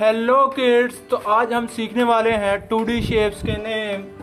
Hello kids तो आज हम सीखने वाले हैं टू डी शेप्स के नेम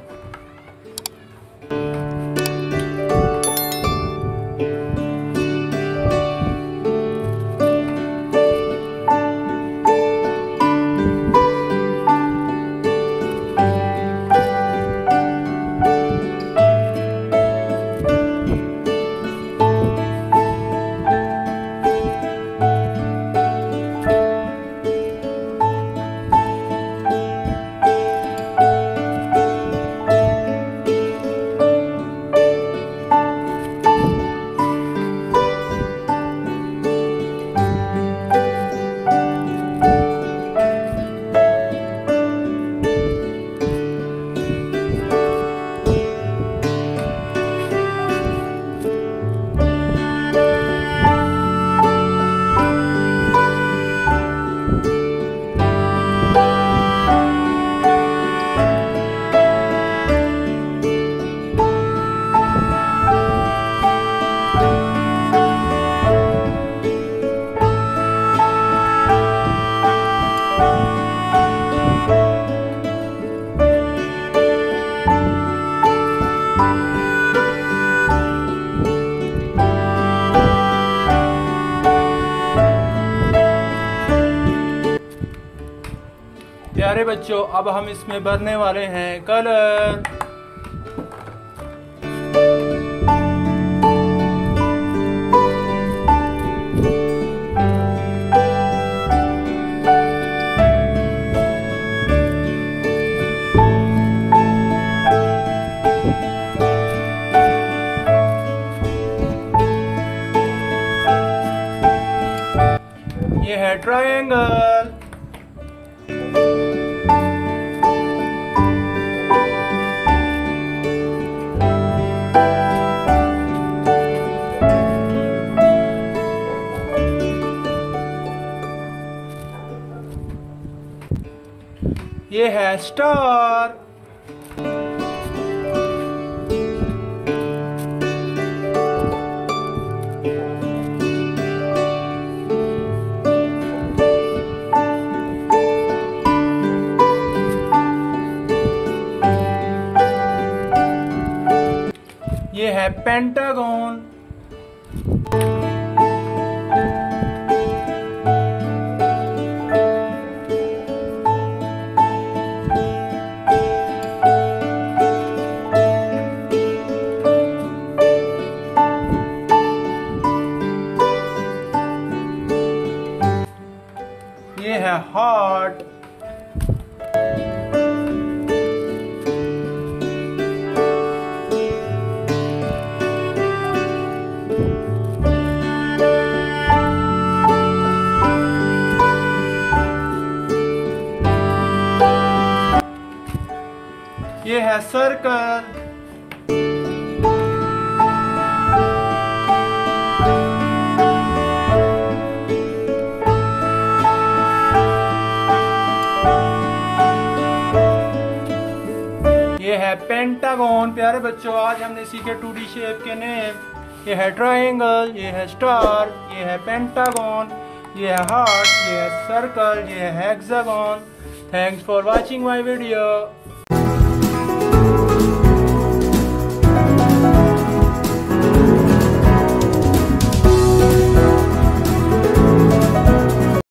बच्चों अब हम इसमें भरने वाले हैं कलर। ये है ट्रायंगल ये है स्टार। ये है पेंटागन है हार्ट ये है सर्कल पेंटागन प्यारे बच्चों, आज हमने सीखे टू डी शेप के नेम। ये है ट्राइंगल ये है स्टार ये है पेंटागोन ये है हार्ट ये है सर्कल ये है hexagon thanks for watching my video